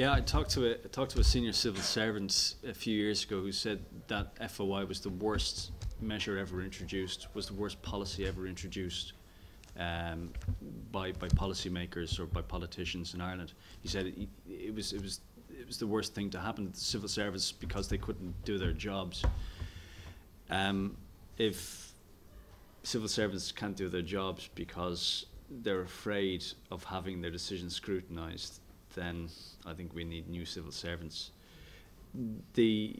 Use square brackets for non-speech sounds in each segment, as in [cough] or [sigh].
Yeah, I talked to a I talked to a senior civil servant a few years ago who said that FOI was the worst measure ever introduced, was the worst policy ever introduced um, by by policymakers or by politicians in Ireland. He said it, it was it was it was the worst thing to happen to the civil service because they couldn't do their jobs. Um, if civil servants can't do their jobs because they're afraid of having their decisions scrutinised, then I think we need new civil servants. The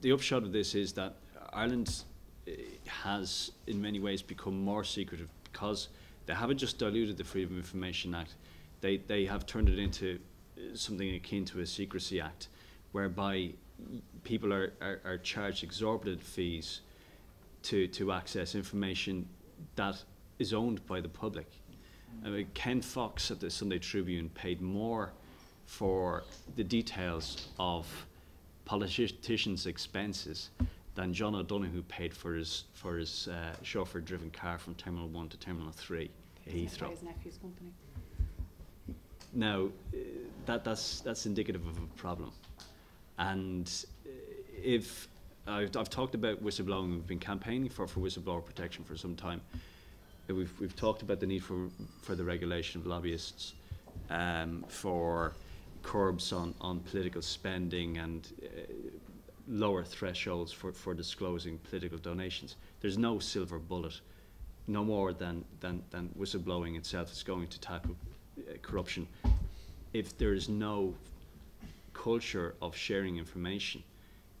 the upshot of this is that Ireland eh, has, in many ways, become more secretive because they haven't just diluted the Freedom of Information Act; they they have turned it into eh, something akin to a Secrecy Act, whereby people are, are, are charged exorbitant fees to to access information that is owned by the public. I mean, Ken Fox at the Sunday Tribune paid more for the details of politicians' expenses than John O'Donoghue paid for his for his uh, chauffeur-driven car from Terminal One to Terminal Three, Heathrow. His nephew's company. Now, uh, that that's that's indicative of a problem, and uh, if I've, I've talked about whistleblowing, we've been campaigning for for whistleblower protection for some time. We've we've talked about the need for the regulation of lobbyists, um, for curbs on on political spending and. Uh, lower thresholds for, for disclosing political donations. There's no silver bullet, no more than, than, than whistleblowing itself is going to tackle uh, corruption. If there is no culture of sharing information,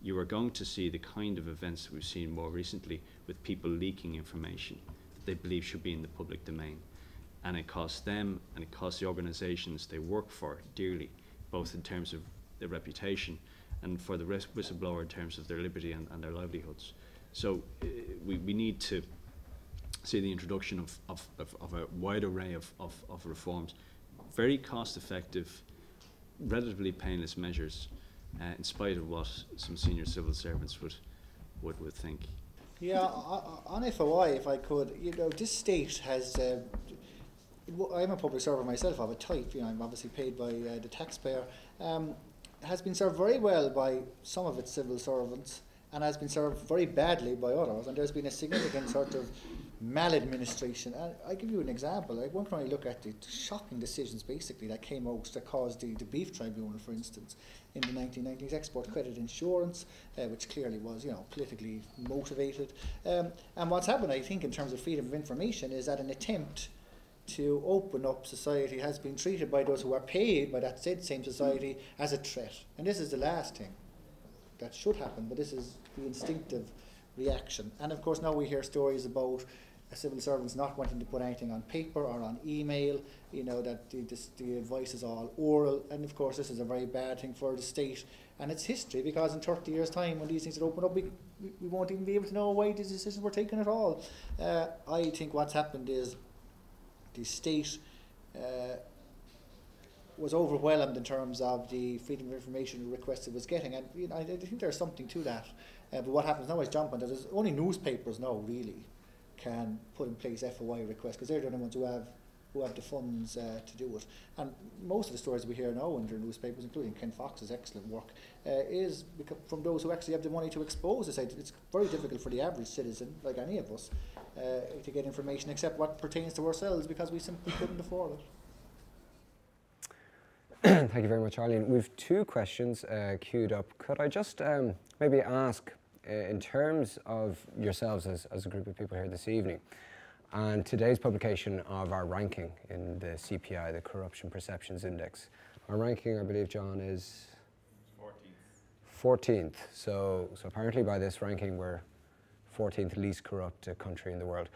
you are going to see the kind of events we've seen more recently with people leaking information they believe should be in the public domain. And it costs them and it costs the organisations they work for dearly, both in terms of their reputation and for the whistleblower in terms of their liberty and, and their livelihoods. So uh, we, we need to see the introduction of, of, of, of a wide array of, of, of reforms, very cost effective, relatively painless measures, uh, in spite of what some senior civil servants would, would, would think. Yeah, on FOI, if I could, you know, this state has. Uh, I'm a public servant myself of a type. You know, I'm obviously paid by uh, the taxpayer. Um, has been served very well by some of its civil servants, and has been served very badly by others. And there's been a significant sort of maladministration. And I give you an example. Like one can only look at the shocking decisions, basically, that came out that caused the, the beef tribunal, for instance, in the 1990s, export credit insurance, uh, which clearly was, you know, politically motivated. Um, and what's happened, I think, in terms of freedom of information, is that an attempt to open up society has been treated by those who are paid by that said same society as a threat. And this is the last thing that should happen, but this is the instinctive reaction. And of course, now we hear stories about civil servants not wanting to put anything on paper or on email, you know, that the, the advice is all oral. And of course, this is a very bad thing for the state and its history because in 30 years' time, when these things are opened up, we, we, won't even be able to know why these decisions were taken at all. Uh, I think what's happened is the state uh, was overwhelmed in terms of the freedom of information requests it was getting, and you know, I, I think there's something to that. Uh, but what happens now is out, is only newspapers now really can put in place FOI requests because they're the only ones who have who have the funds uh, to do it. And most of the stories we hear now the newspapers, including Ken Fox's excellent work, uh, is from those who actually have the money to expose this. It's very difficult for the average citizen, like any of us, uh, to get information except what pertains to ourselves because we simply couldn't afford it. [coughs] Thank you very much, Arlene. We've two questions uh, queued up. Could I just um, maybe ask, in terms of yourselves as, as a group of people here this evening, and today's publication of our ranking in the CPI, the Corruption Perceptions Index. Our ranking, I believe, John, is 14th. 14th. So, so apparently, by this ranking, we're 14th least corrupt uh, country in the world.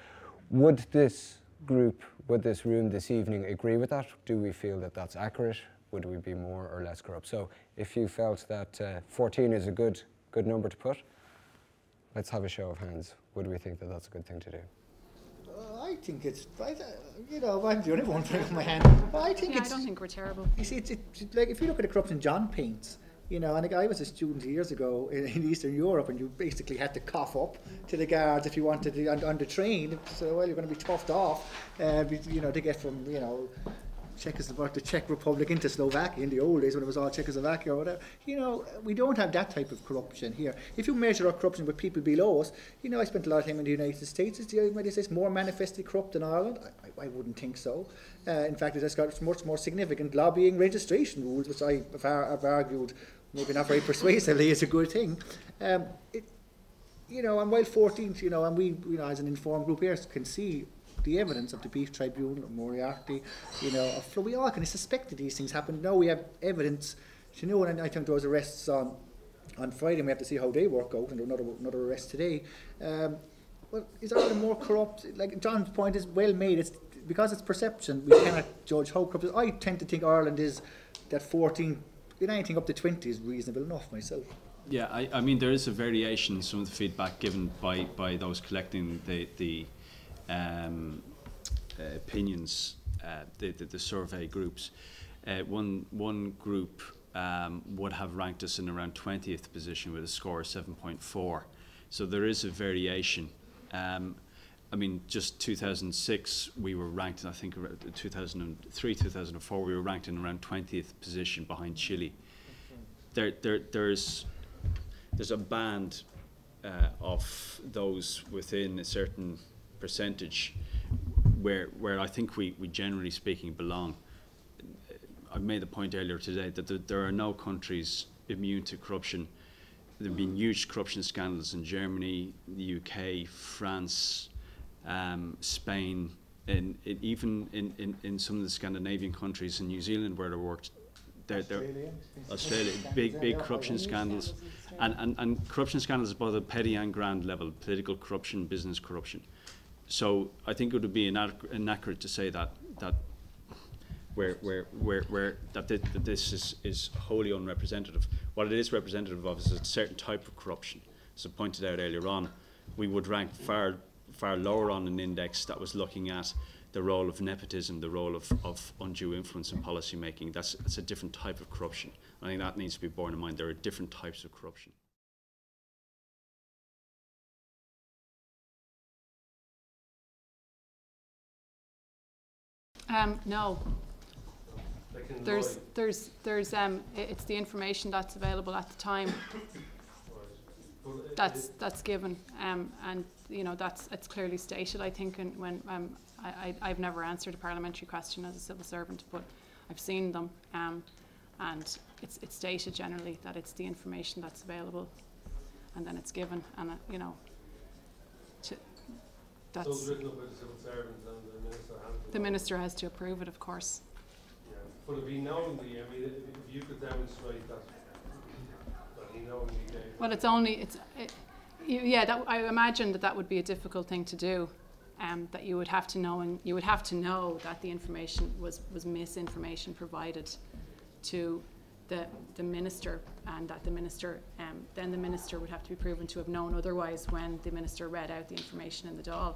Would this group, would this room this evening agree with that? Do we feel that that's accurate? Would we be more or less corrupt? So, if you felt that uh, 14 is a good good number to put, let's have a show of hands. Would we think that that's a good thing to do? Uh, I think it's, I, uh, you know, I'm the only one putting up my hand. I think Yeah, I don't think we're terrible. you see, it's, it's like if you look at the corruption John paints, you know, and like I was a student years ago in, in Eastern Europe, and you basically had to cough up to the guards if you wanted to on, on the train. So well, you're going to be toughed off, uh, you know, to get from you know Czechoslovakia, the Czech Republic into Slovakia in the old days when it was all Czechoslovakia or whatever. You know, we don't have that type of corruption here. If you measure our corruption with people below us, you know, I spent a lot of time in the United States. Is the United States more manifestly corrupt than Ireland? I, I, wouldn't think so. Uh, in fact, it has got much more significant lobbying registration rules, which I have, have argued, maybe not very persuasively, is a good thing. Um, it, you know, and while 14th, you know, and we, you know, as an informed group here, can see the evidence of the Beef Tribunal, of Moriarty, you know, of Flo- we all kind of suspected these things happened. Now we have evidence. You know, and I think those arrests on on Friday, we have to see how they work out, and another another arrest today. Um, well, is Ireland more corrupt? Like John's point is well made. It's because it's perception. We cannot judge how corrupt. I tend to think Ireland is that 14. You know, anything up to 20 is reasonable enough myself. Yeah, I, I mean, there is a variation in some of the feedback given by, by those collecting the, the um, uh, opinions, uh, the, the, the survey groups. Uh, one, one group um, would have ranked us in around 20th position with a score of 7.4. So there is a variation. Um, I mean, just 2006, we were ranked, I think, around 2003, 2004, we were ranked in around 20th position behind Chile. There, there, there's there's a band uh, of those within a certain percentage where where I think we, we generally speaking belong. I've made the point earlier today that there, there are no countries immune to corruption. There have been huge corruption scandals in Germany, the UK, France, um, Spain, and it, even in, in, in some of the Scandinavian countries in New Zealand where there worked, there, there, Australia, big big corruption scandals, and, and, and corruption scandals at both a petty and grand level, political corruption, business corruption. So I think it would be inaccurate to say that that where where where, where that, thi- that this is, is wholly unrepresentative. What it is representative of is a certain type of corruption. As I pointed out earlier on, we would rank far far lower on an index that was looking at the role of nepotism, the role of, of undue influence in policy making. That's, that's a different type of corruption. I think that needs to be borne in mind. There are different types of corruption. Um, no. There's, there's, there's, um, it's the information that's available at the time. That's, that's given, um, and, you know, that's, it's clearly stated, I think, and when, um, I, I, I've never answered a parliamentary question as a civil servant, but I've seen them, um, and it's, it's stated generally that it's the information that's available, and then it's given, and, uh, you know, that's, Those written up by the civil servants and the minister has. the minister has to approve it, of course. Yeah, but if he knowingly, I mean, if you could demonstrate that, that he knowingly gave. Well, it's only, it's, it, yeah, that, I imagine that that would be a difficult thing to do. Um, that you would have to know, and you would have to know that the information was, was misinformation provided to the, the minister, and that the minister, um, then the minister would have to be proven to have known otherwise when the minister read out the information in the Dáil.